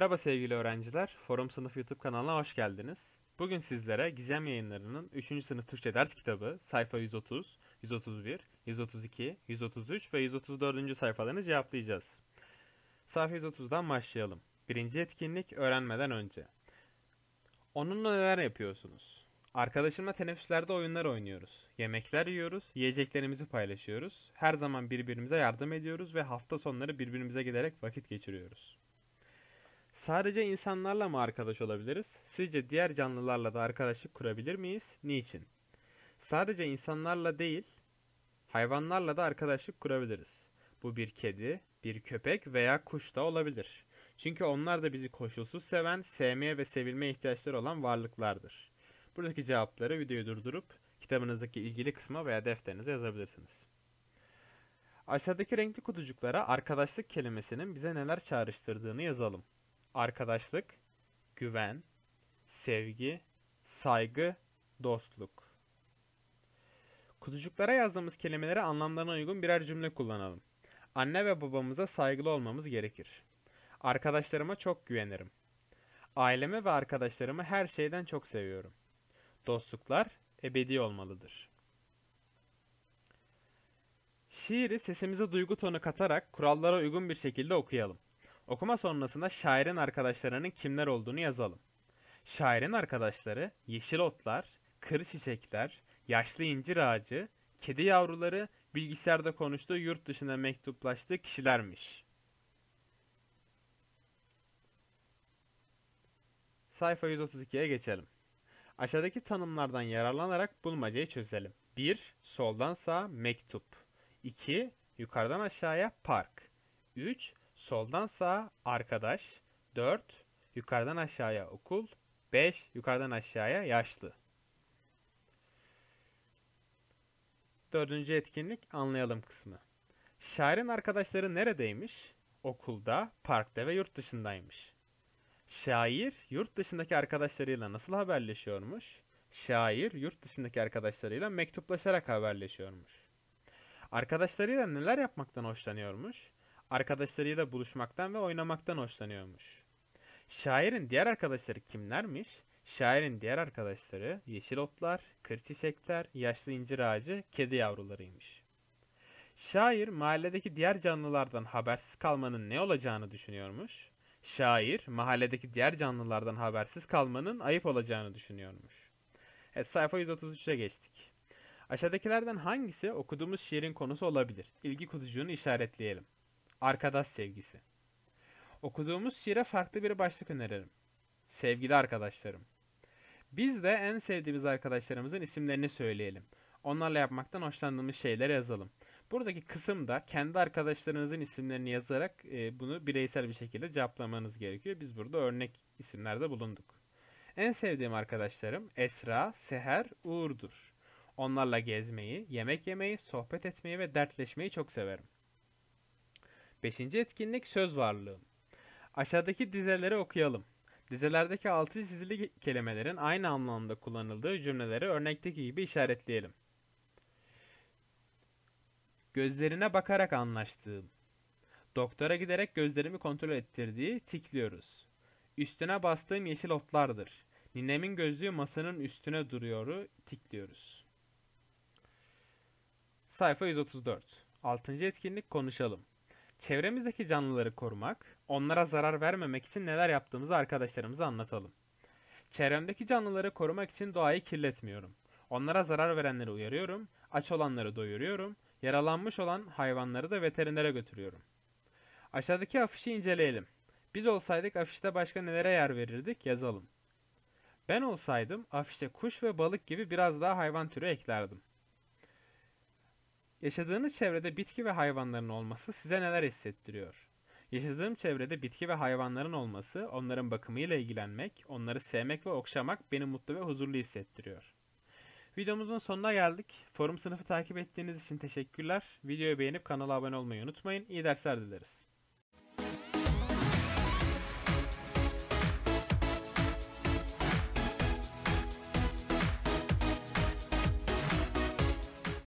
Merhaba sevgili öğrenciler, Forum Sınıf YouTube kanalına hoş geldiniz. Bugün sizlere Gizem Yayınları'nın 3. sınıf Türkçe ders kitabı sayfa 130, 131, 132, 133 ve 134. sayfalarını cevaplayacağız. Sayfa 130'dan başlayalım. Birinci etkinlik öğrenmeden önce. Onunla neler yapıyorsunuz? Arkadaşımla teneffüslerde oyunlar oynuyoruz. Yemekler yiyoruz, yiyeceklerimizi paylaşıyoruz. Her zaman birbirimize yardım ediyoruz ve hafta sonları birbirimize giderek vakit geçiriyoruz. Sadece insanlarla mı arkadaş olabiliriz? Sizce diğer canlılarla da arkadaşlık kurabilir miyiz? Niçin? Sadece insanlarla değil, hayvanlarla da arkadaşlık kurabiliriz. Bu bir kedi, bir köpek veya kuş da olabilir. Çünkü onlar da bizi koşulsuz seven, sevmeye ve sevilmeye ihtiyaçları olan varlıklardır. Buradaki cevapları videoyu durdurup kitabınızdaki ilgili kısma veya defterinize yazabilirsiniz. Aşağıdaki renkli kutucuklara arkadaşlık kelimesinin bize neler çağrıştırdığını yazalım. Arkadaşlık, güven, sevgi, saygı, dostluk. Kutucuklara yazdığımız kelimeleri anlamlarına uygun birer cümle kullanalım. Anne ve babamıza saygılı olmamız gerekir. Arkadaşlarıma çok güvenirim. Ailemi ve arkadaşlarımı her şeyden çok seviyorum. Dostluklar ebedi olmalıdır. Şiiri sesimize duygu tonu katarak kurallara uygun bir şekilde okuyalım. Okuma sonrasında şairin arkadaşlarının kimler olduğunu yazalım. Şairin arkadaşları yeşil otlar, kır çiçekler, yaşlı incir ağacı, kedi yavruları, bilgisayarda konuştuğu yurt dışında mektuplaştığı kişilermiş. Sayfa 132'ye geçelim. Aşağıdaki tanımlardan yararlanarak bulmacayı çözelim. 1. Soldan sağa mektup. 2. Yukarıdan aşağıya park. 3. Soldan sağa arkadaş. 4. Yukarıdan aşağıya okul. 5. Yukarıdan aşağıya yaşlı. Dördüncü etkinlik anlayalım kısmı. Şairin arkadaşları neredeymiş? Okulda, parkta ve yurt dışındaymış. Şair yurt dışındaki arkadaşlarıyla nasıl haberleşiyormuş? Şair yurt dışındaki arkadaşlarıyla mektuplaşarak haberleşiyormuş. Arkadaşlarıyla neler yapmaktan hoşlanıyormuş? Arkadaşlarıyla buluşmaktan ve oynamaktan hoşlanıyormuş. Şairin diğer arkadaşları kimlermiş? Şairin diğer arkadaşları yeşil otlar, kır çiçekler, yaşlı incir ağacı, kedi yavrularıymış. Şair mahalledeki diğer canlılardan habersiz kalmanın ne olacağını düşünüyormuş. Şair mahalledeki diğer canlılardan habersiz kalmanın ayıp olacağını düşünüyormuş. Evet sayfa 133'e geçtik. Aşağıdakilerden hangisi okuduğumuz şiirin konusu olabilir? İlgi kutucuğunu işaretleyelim. Arkadaş sevgisi. Okuduğumuz şiire farklı bir başlık öneririm. Sevgili arkadaşlarım. Biz de en sevdiğimiz arkadaşlarımızın isimlerini söyleyelim. Onlarla yapmaktan hoşlandığımız şeyleri yazalım. Buradaki kısımda kendi arkadaşlarınızın isimlerini yazarak e, bunu bireysel bir şekilde cevaplamanız gerekiyor. Biz burada örnek isimlerde bulunduk. En sevdiğim arkadaşlarım Esra, Seher, Uğur'dur. Onlarla gezmeyi, yemek yemeyi, sohbet etmeyi ve dertleşmeyi çok severim. Beşinci etkinlik söz varlığı. Aşağıdaki dizeleri okuyalım. Dizelerdeki altı çizili kelimelerin aynı anlamda kullanıldığı cümleleri örnekteki gibi işaretleyelim. Gözlerine bakarak anlaştığım. Doktora giderek gözlerimi kontrol ettirdiği tikliyoruz. Üstüne bastığım yeşil otlardır. Ninemin gözlüğü masanın üstüne duruyoru tikliyoruz. Sayfa 134. Altıncı etkinlik konuşalım. Çevremizdeki canlıları korumak, onlara zarar vermemek için neler yaptığımızı arkadaşlarımıza anlatalım. Çevremdeki canlıları korumak için doğayı kirletmiyorum. Onlara zarar verenleri uyarıyorum, aç olanları doyuruyorum, yaralanmış olan hayvanları da veterinere götürüyorum. Aşağıdaki afişi inceleyelim. Biz olsaydık afişte başka nelere yer verirdik yazalım. Ben olsaydım afişe kuş ve balık gibi biraz daha hayvan türü eklerdim. Yaşadığınız çevrede bitki ve hayvanların olması size neler hissettiriyor? Yaşadığım çevrede bitki ve hayvanların olması, onların bakımıyla ilgilenmek, onları sevmek ve okşamak beni mutlu ve huzurlu hissettiriyor. Videomuzun sonuna geldik. Forum sınıfı takip ettiğiniz için teşekkürler. Videoyu beğenip kanala abone olmayı unutmayın. İyi dersler dileriz.